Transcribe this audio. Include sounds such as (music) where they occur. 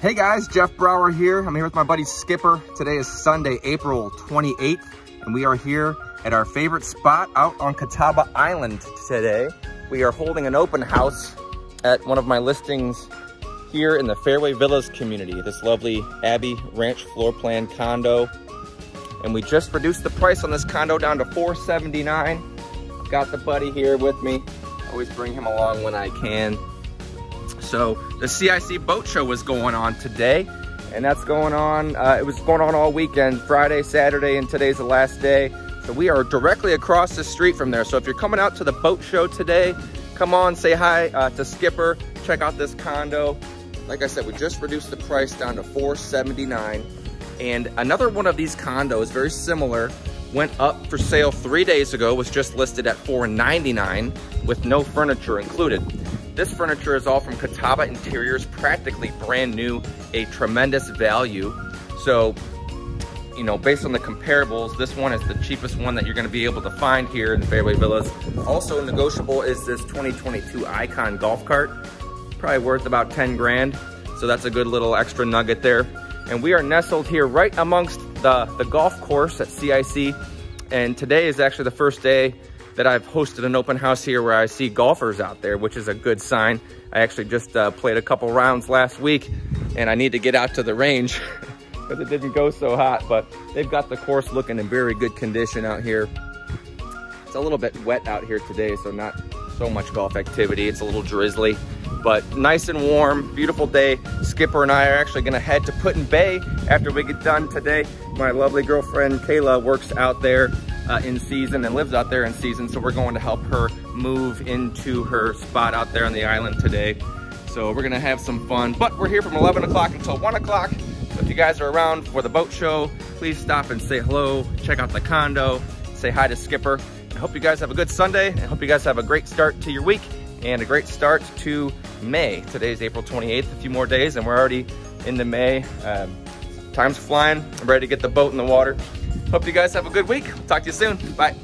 Hey guys, Jeff Brower here. I'm here with my buddy Skipper. Today is Sunday, April 28th, and we are here at our favorite spot out on Catawba Island today. We are holding an open house at one of my listings here in the Fairway Villas community, this lovely Abbey Ranch floor plan condo. And we just reduced the price on this condo down to 479. Got the buddy here with me. Always bring him along when I can. So the CIC boat show was going on today and that's going on, uh, it was going on all weekend, Friday, Saturday, and today's the last day. So we are directly across the street from there. So if you're coming out to the boat show today, come on, say hi uh, to Skipper, check out this condo. Like I said, we just reduced the price down to 479 And another one of these condos, very similar, went up for sale three days ago, was just listed at 499 with no furniture included. This furniture is all from Catawba Interiors, practically brand new, a tremendous value. So, you know, based on the comparables, this one is the cheapest one that you're gonna be able to find here in Fairway Villas. Also negotiable is this 2022 Icon golf cart, probably worth about 10 grand. So that's a good little extra nugget there. And we are nestled here right amongst the, the golf course at CIC. And today is actually the first day that I've hosted an open house here where I see golfers out there, which is a good sign. I actually just uh, played a couple rounds last week and I need to get out to the range (laughs) because it didn't go so hot, but they've got the course looking in very good condition out here. It's a little bit wet out here today, so not so much golf activity. It's a little drizzly, but nice and warm, beautiful day. Skipper and I are actually gonna head to Put in Bay after we get done today. My lovely girlfriend Kayla works out there uh, in season and lives out there in season. So we're going to help her move into her spot out there on the island today. So we're gonna have some fun, but we're here from 11 o'clock until one o'clock. So if you guys are around for the boat show, please stop and say hello, check out the condo, say hi to Skipper. I hope you guys have a good Sunday. I hope you guys have a great start to your week and a great start to May. Today's April 28th, a few more days and we're already into May. Um, time's flying, I'm ready to get the boat in the water. Hope you guys have a good week. Talk to you soon. Bye.